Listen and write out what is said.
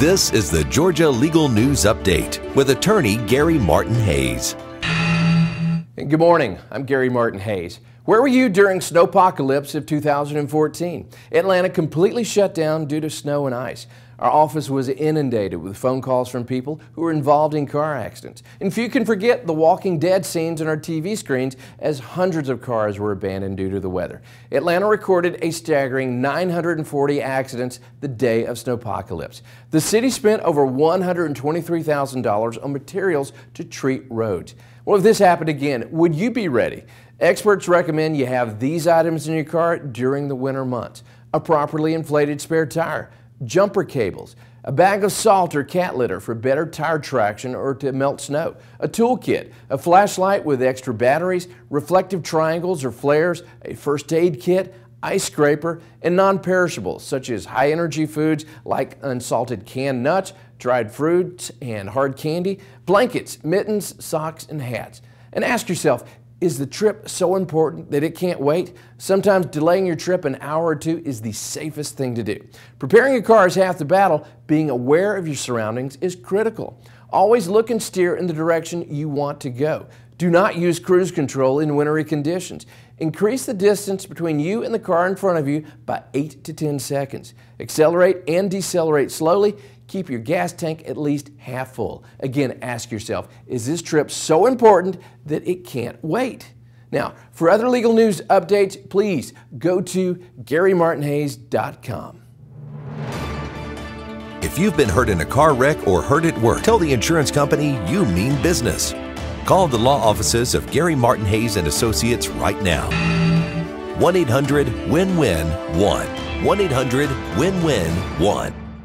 This is the Georgia Legal News Update with attorney Gary Martin Hays. Good morning. I'm Gary Martin Hays. Where were you during snowpocalypse of 2014? Atlanta completely shut down due to snow and ice. Our office was inundated with phone calls from people who were involved in car accidents. And few can forget the Walking Dead scenes on our TV screens as hundreds of cars were abandoned due to the weather. Atlanta recorded a staggering 940 accidents the day of snowpocalypse. The city spent over $123,000 on materials to treat roads. Well, if this happened again, would you be ready? Experts recommend you have these items in your car during the winter months. A properly inflated spare tire, jumper cables, a bag of salt or cat litter for better tire traction or to melt snow, a toolkit, a flashlight with extra batteries, reflective triangles or flares, a first aid kit, ice scraper, and non-perishables such as high-energy foods like unsalted canned nuts, dried fruits, and hard candy, blankets, mittens, socks, and hats. And ask yourself, is the trip so important that it can't wait? Sometimes delaying your trip an hour or two is the safest thing to do. Preparing your car is half the battle. Being aware of your surroundings is critical. Always look and steer in the direction you want to go. Do not use cruise control in wintry conditions. Increase the distance between you and the car in front of you by 8 to 10 seconds. Accelerate and decelerate slowly. Keep your gas tank at least half full. Again, ask yourself, is this trip so important that it can't wait? Now, for other legal news updates, please go to GaryMartinHays.com. If you've been hurt in a car wreck or hurt at work, tell the insurance company you mean business. Call the law offices of Gary Martin Hays and Associates right now. 1 800 WIN WIN 1. 1 800 WIN WIN 1.